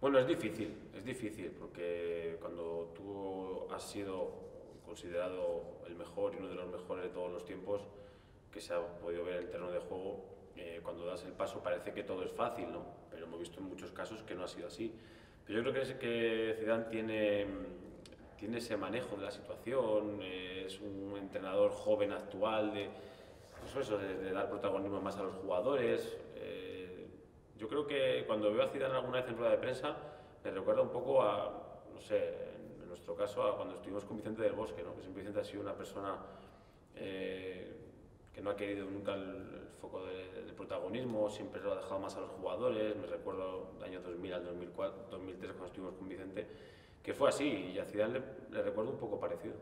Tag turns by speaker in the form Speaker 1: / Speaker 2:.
Speaker 1: Bueno, es difícil, es difícil, porque cuando tú has sido considerado el mejor y uno de los mejores de todos los tiempos que se ha podido ver en el terreno de juego, eh, cuando das el paso parece que todo es fácil, ¿no? Pero hemos visto en muchos casos que no ha sido así. Pero yo creo que, es que Zidane tiene, tiene ese manejo de la situación, eh, es un entrenador joven actual de, pues eso, de, dar protagonismo más a los jugadores. Eh, yo creo que cuando veo a Zidane alguna vez en rueda de prensa, me recuerda un poco a, no sé, en nuestro caso, a cuando estuvimos con Vicente del Bosque, ¿no? que siempre Vicente ha sido una persona eh, que no ha querido nunca el, foco del protagonismo, siempre lo ha dejado más a los jugadores. Me recuerdo el año 2000 al 2004, 2003 cuando estuvimos con Vicente, que fue así y a Zidane le, le recuerdo un poco parecido.